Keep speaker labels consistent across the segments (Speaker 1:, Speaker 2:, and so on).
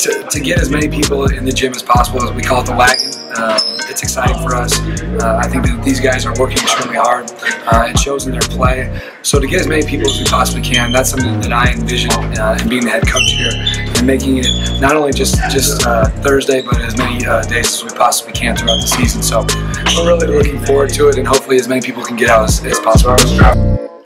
Speaker 1: to get as many people in the gym as possible. As we call it the wagon. Um, it's exciting for us. Uh, I think that these guys are working extremely hard. Uh, it shows in their play. So to get as many people as we possibly can, that's something that I envision uh, in being the head coach here and making it not only just just uh, Thursday, but as many uh, days as we possibly can throughout the season. So we're really looking forward to it, and hopefully as many people can get out as, as possible.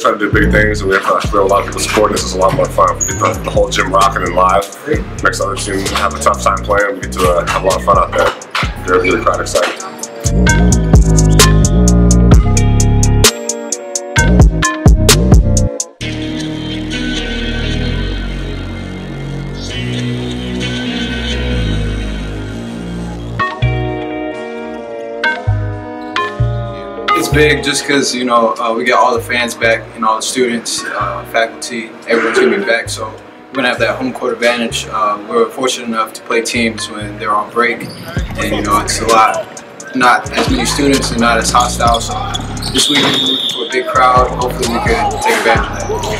Speaker 2: Trying to do big things, and we have, to, we have a lot of people supporting us. It's a lot more fun. We get the, the whole gym rocking and live. Makes other teams have a tough time playing. We get to uh, have a lot of fun out there. They're really quite excited.
Speaker 3: Big just because you know uh, we got all the fans back and all the students, uh, faculty, everyone's gonna be back. So we're gonna have that home court advantage. Uh, we're fortunate enough to play teams when they're on break, and you know it's a lot, not as many students and not as hostile. So this week we're looking for a big crowd. Hopefully we can take advantage of that.